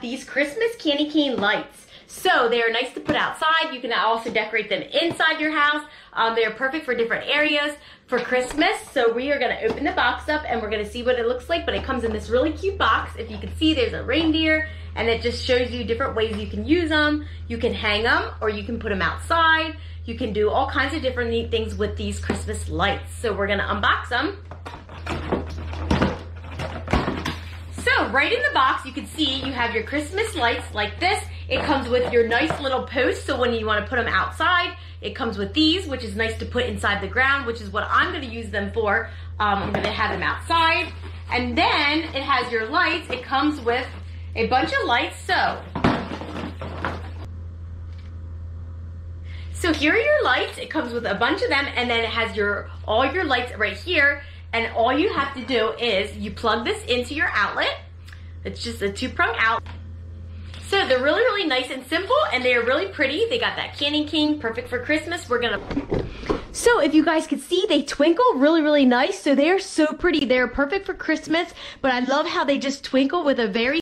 these Christmas candy cane lights. So they are nice to put outside. You can also decorate them inside your house. Um, they are perfect for different areas for Christmas. So we are gonna open the box up and we're gonna see what it looks like, but it comes in this really cute box. If you can see, there's a reindeer and it just shows you different ways you can use them. You can hang them or you can put them outside. You can do all kinds of different neat things with these Christmas lights. So we're gonna unbox them. Right in the box, you can see you have your Christmas lights like this. It comes with your nice little posts, so when you wanna put them outside, it comes with these, which is nice to put inside the ground, which is what I'm gonna use them for. Um, I'm gonna have them outside. And then it has your lights. It comes with a bunch of lights, so. So here are your lights. It comes with a bunch of them, and then it has your all your lights right here. And all you have to do is you plug this into your outlet. It's just a two-prong out. So they're really, really nice and simple, and they are really pretty. They got that candy cane, perfect for Christmas. We're gonna... So if you guys can see, they twinkle really, really nice. So they are so pretty. They're perfect for Christmas, but I love how they just twinkle with a very